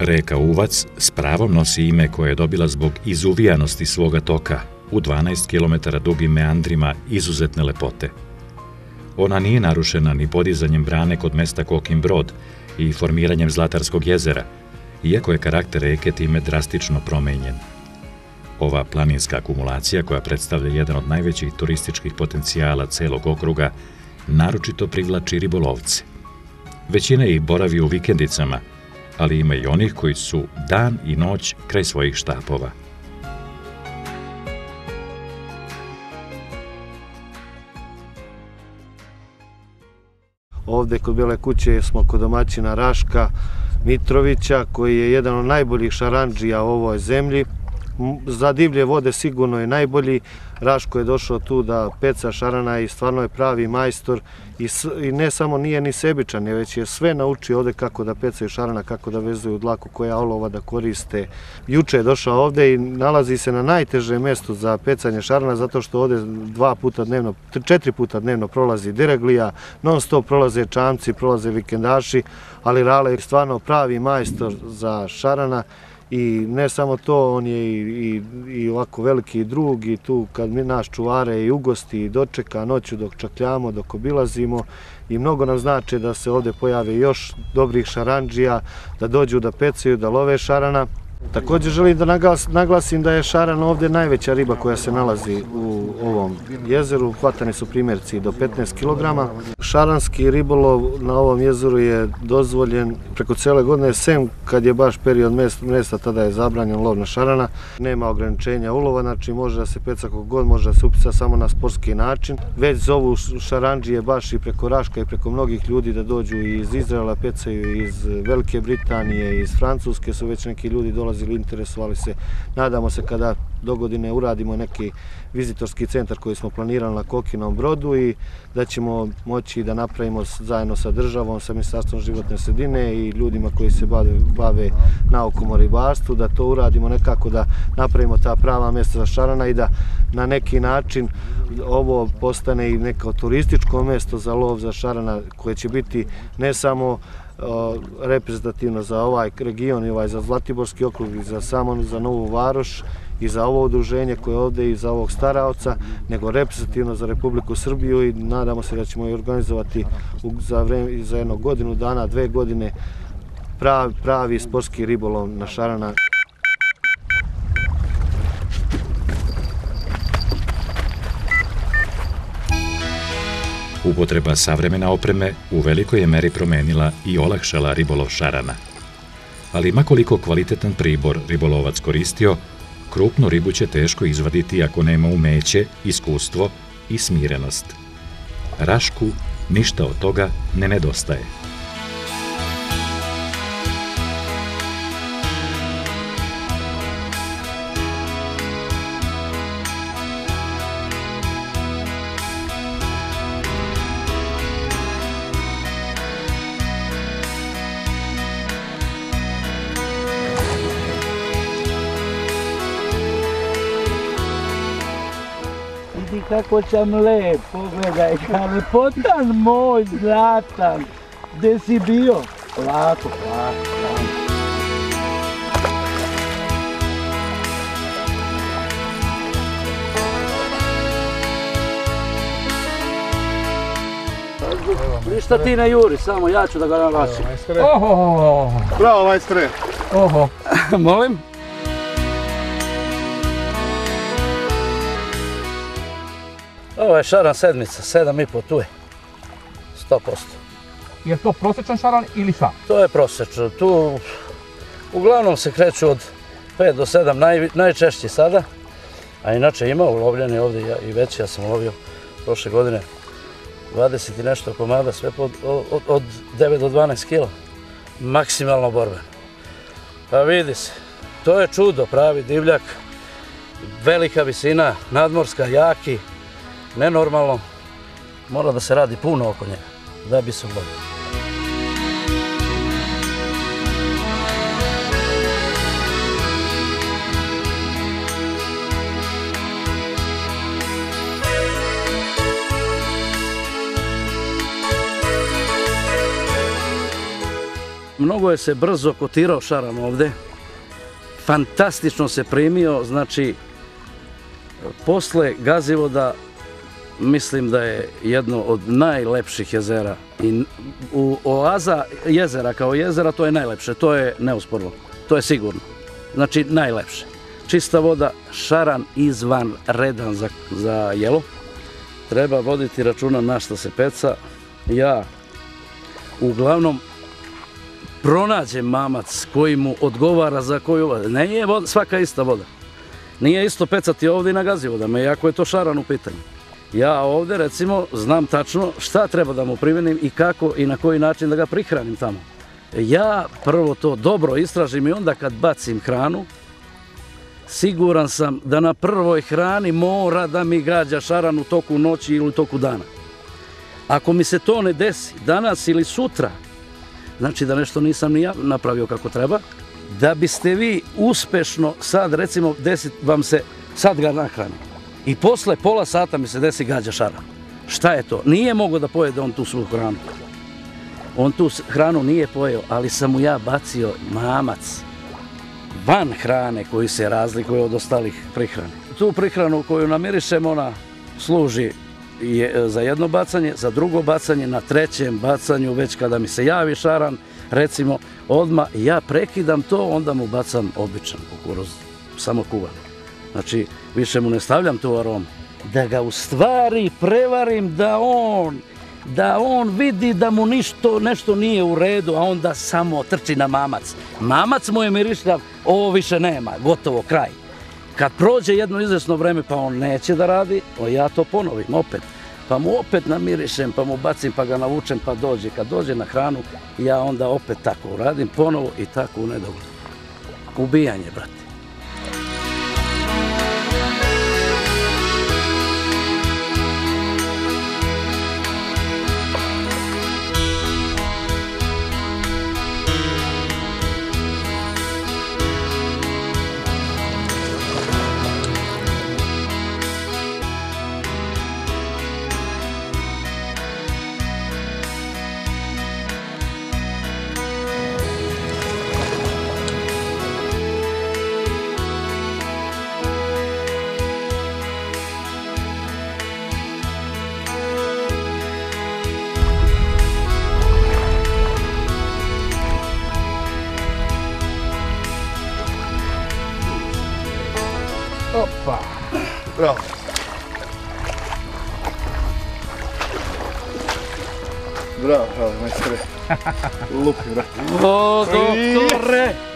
Reka Uvac s pravom nosi ime koje je dobila zbog izuvijanosti svoga toka u 12 km dugim meandrima izuzetne lepote. Ona nije narušena ni podizanjem brane kod mesta Kokin Brod i formiranjem Zlatarskog jezera, iako je karakter reke time drastično promenjen. Ova planinska akumulacija, koja predstavlja jedan od najvećih turističkih potencijala celog okruga, naročito privlači ribolovce. Većina ih boravi u vikendicama, ali ima i onih koji su dan i noć kraj svojih štapova. Ovde kod Bele kuće smo kod domaćina Raška Mitrovića, koji je jedan od najboljih šaranđija u ovoj zemlji za divlje vode sigurno je najbolji. Raško je došao tu da peca šarana i stvarno je pravi majstor i, i ne samo nije ni sebičan, već je sve naučio ovde kako da pecaju šarana, kako da vezuju dlaku koja olova da koriste. Juče je došao ovde i nalazi se na najteže mjestu za pecanje šarana zato što ovde dva puta dnevno, četiri puta dnevno prolazi dereglija, non stop prolaze čamci, prolaze vikendaši, ali Rale je stvarno pravi majstor za šarana i ne samo to, on je i, i, i ovako veliki drug i tu kad mi naš čuvare i ugosti i dočeka noću dok čakljamo, dok obilazimo i mnogo nam znači da se ovdje pojave još dobrih šaranđija, da dođu da pecaju, da love šarana. Također želim da naglasim da je šaran ovdje najveća riba koja se nalazi u ovom jezeru. Hvatani su primjerci do 15 kg. Šaranski ribolov na ovom jezeru je dozvoljen preko cele godine, sem kad je baš period mjesta, tada je zabranjen lov na šarana. Nema ograničenja ulova, znači može da se peca kog god, može da se upica samo na sportski način. Već zovu šaranđije baš i preko Raška i preko mnogih ljudi da dođu iz Izraela, pecaju iz Velike Britanije, iz Francuske su već neki ljudi dolazili dolazili, interesovali se. Nadamo se kada do godine uradimo neki vizitorski centar koji smo planirali na Kokinom brodu i da ćemo moći da napravimo zajedno sa državom, sa ministarstvom životne sredine i ljudima koji se bave, bave naukom o ribarstvu, da to uradimo nekako da napravimo ta prava mjesta za šarana i da na neki način ovo postane i neko turističko mjesto za lov za šarana koje će biti ne samo reprezentativno za ovaj region i ovaj za Zlatiborski okrug i za samo za Novu Varoš i za ovo udruženje koje je ovde i za ovog staraoca, nego reprezentativno za Republiku Srbiju i nadamo se da ćemo i organizovati za, vreme, za jednu godinu dana, dve godine pravi, pravi sportski ribolov na Šarana. Upotreba savremena opreme u velikoj je meri promenila i olakšala ribolov šarana. Ali makoliko kvalitetan pribor ribolovac koristio, krupnu ribu će teško izvaditi ako nema umeće, iskustvo i smirenost. Rašku ništa od toga ne nedostaje. Kako sam lep, pogledaj ga, lepotan moj, zlatan, gde si bio? Lako, lako, lako. Ništa ti na juri, samo ja ću da ga nalasim. Oho, Bravo, majstre. Oho. Molim? Ovo je šaran sedmica, sedam i po, tu je. Sto posto. Je to prosječan šaran ili šta? To je prosječan. Tu uglavnom se kreću od 5 do 7, naj, najčešće sada. A inače ima ulovljeni ovdje ja, i već ja sam ulovio prošle godine 20 i nešto komada, sve pod, od, od 9 do 12 kila. Maksimalno borbeno. Pa vidi se, to je čudo, pravi divljak, velika visina, nadmorska, jaki, nenormalno, mora da se radi puno oko njega, da bi se ulovio. mnogo je se brzo kotirao šaran ovde. Fantastično se primio, znači, posle Gazivoda mislim da je jedno od najlepših jezera. I u oaza jezera kao jezera to je najlepše, to je neusporno, to je sigurno. Znači najlepše. Čista voda, šaran izvan redan za, za jelo. Treba voditi računa na što se peca. Ja uglavnom pronađem mamac koji mu odgovara za koju voda. Ne je voda, svaka ista voda. Nije isto pecati ovdje i na gazivodama, iako je to šaran u pitanju. Ja ovdje recimo znam tačno šta treba da mu primenim i kako i na koji način da ga prihranim tamo. Ja prvo to dobro istražim i onda kad bacim hranu, siguran sam da na prvoj hrani mora da mi gađa šaran u toku noći ili u toku dana. Ako mi se to ne desi danas ili sutra, znači da nešto nisam ni ja napravio kako treba, da biste vi uspešno sad recimo desit vam se sad ga nahranite I posle pola sata mi se desi gađa šara. Šta je to? Nije mogo da pojede on tu svu hranu. On tu hranu nije pojeo, ali sam mu ja bacio mamac van hrane koji se razlikuje od ostalih prihrane. Tu prihranu koju namirišem, ona služi je e, za jedno bacanje, za drugo bacanje, na trećem bacanju, već kada mi se javi šaran, recimo, odma ja prekidam to, onda mu bacam običan kukuruz, samo kuvan. Znači, više mu ne stavljam tu aromu. Da ga u stvari prevarim da on da on vidi da mu ništo, nešto nije u redu, a onda samo trči na mamac. Mamac mu je mirišljav, ovo više nema, gotovo, kraj. Kad prođe jedno izvesno vreme, pa on neće da radi, o ja to ponovim opet. Pa mu opet namirišem, pa mu bacim, pa ga navučem, pa dođe. Kad dođe na hranu, ja onda opet tako uradim, ponovo i tako u nedogled. Ubijanje, brate. Bravo. Bravo, bravo, majstore. Lupi, bravo. O, doktore!